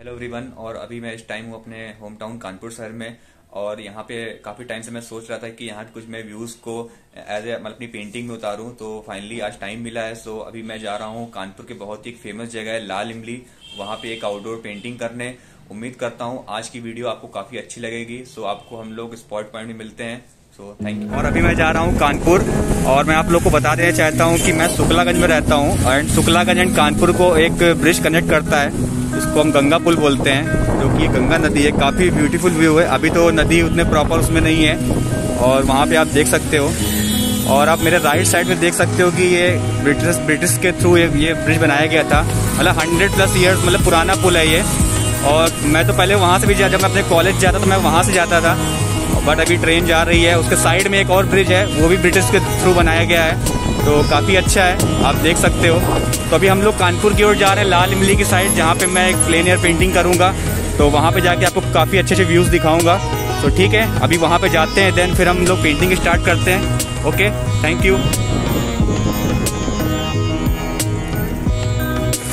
Hello everyone और अभी मैं इस टाइम हूँ अपने होम टाउन कानपुर शहर में, और यहाँ पे काफ़ी टाइम से मैं सोच रहा था कि यहाँ कुछ मैं व्यूज़ को एज ए मतलब अपनी पेंटिंग में उतारूं तो फाइनली आज टाइम मिला है सो अभी मैं जा रहा हूँ कानपुर के बहुत ही फ़ेमस जगह है, लाल इमली। वहाँ पे एक आउटडोर पेंटिंग करने। उम्मीद करता हूँ आज की वीडियो आपको काफ़ी अच्छी लगेगी सो आपको हम लोग स्पॉट पॉइंट मिलते हैं। सो थैंक यू और अभी मैं जा रहा हूँ कानपुर, और मैं आप लोग को बता देना चाहता हूँ कि मैं शुक्लागंज में रहता हूँ एंड शुक्लागंज एंड कानपुर को एक ब्रिज कनेक्ट करता है। इसको हम गंगा पुल बोलते हैं, जो कि गंगा नदी है। काफ़ी ब्यूटीफुल व्यू है। अभी तो नदी उतने प्रॉपर उसमें नहीं है, और वहाँ पे आप देख सकते हो। और आप मेरे राइट साइड में देख सकते हो कि ये ब्रिटिश ब्रिटिश के थ्रू ये ये ब्रिज बनाया गया था। मतलब हंड्रेड प्लस ईयर्स मतलब पुराना पुल है ये। और मैं तो पहले वहाँ से भी जाता जब मैं अपने कॉलेज जाता तो मैं वहाँ से जाता था। बट अभी ट्रेन जा रही है, उसके साइड में एक और ब्रिज है, वो भी ब्रिटिश के थ्रू बनाया गया है तो काफ़ी अच्छा है, आप देख सकते हो। तो अभी हम लोग कानपुर की ओर जा रहे हैं, लाल इमली की साइड जहाँ पे मैं एक प्लेन एयर पेंटिंग करूँगा तो वहाँ पे जाके आपको काफ़ी अच्छे अच्छे व्यूज़ दिखाऊँगा। तो ठीक है, अभी वहाँ पे जाते हैं देन फिर हम लोग पेंटिंग स्टार्ट करते हैं okay thank you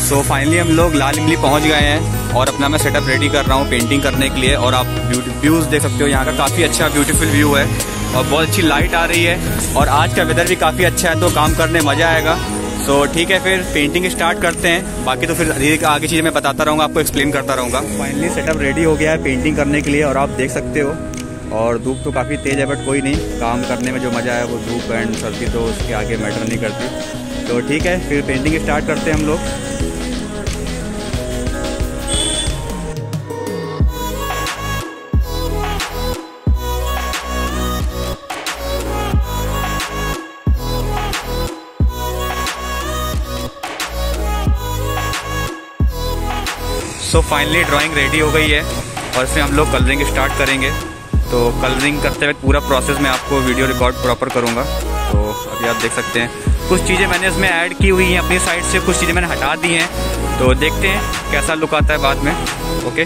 so finally हम लोग लाल इमली पहुँच गए हैं। और अपना मैं सेटअप रेडी कर रहा हूँ पेंटिंग करने के लिए और आप व्यूज़ देख सकते हो यहाँ का काफ़ी अच्छा ब्यूटीफुल व्यू है और बहुत अच्छी लाइट आ रही है और आज का वेदर भी काफ़ी अच्छा है तो काम करने मज़ा आएगा। तो ठीक है फिर पेंटिंग स्टार्ट करते हैं। बाकी तो फिर धीरे आगे चीज़ें मैं बताता रहूँगा, आपको एक्सप्लेन करता रहूँगा। फाइनली सेटअप रेडी हो गया है पेंटिंग करने के लिए और आप देख सकते हो। और धूप तो काफ़ी तेज़ है बट कोई नहीं। काम करने में जो मज़ा है वो धूप एंड सर्दी तो उसके आगे मैटर नहीं करती। तो ठीक है, फिर पेंटिंग स्टार्ट करते हैं हम लोग। सो फाइनली ड्राइंग रेडी हो गई है। और इसमें हम लोग कलरिंग स्टार्ट करेंगे। तो कलरिंग करते वक्त पूरा प्रोसेस मैं आपको वीडियो रिकॉर्ड प्रॉपर करूँगा। तो अभी आप देख सकते हैं। कुछ चीज़ें मैंने इसमें ऐड की हुई हैं अपनी साइड से, कुछ चीज़ें मैंने हटा दी हैं। तो देखते हैं कैसा लुक आता है बाद में। ओके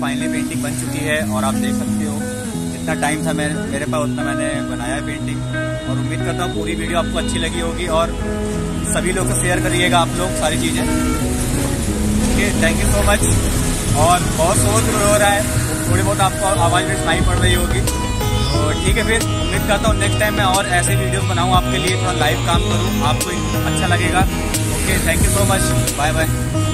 फाइनली पेंटिंग बन चुकी है और आप देख सकते हो जितना टाइम था मैं मेरे पास उतना मैंने बनाया पेंटिंग और उम्मीद करता हूँ पूरी वीडियो आपको अच्छी लगी होगी और सभी लोग को शेयर करिएगा आप लोग सारी चीज़ें। Okay thank you so much और बहुत शोर हो रहा है थोड़ी बहुत आपको आवाज़ में सुनाई पड़ रही होगी। तो ठीक है फिर, उम्मीद करता हूँ नेक्स्ट टाइम मैं और ऐसे वीडियो बनाऊँ आपके लिए थोड़ा लाइव काम करूँ, आपको अच्छा लगेगा। Okay thank you so much bye bye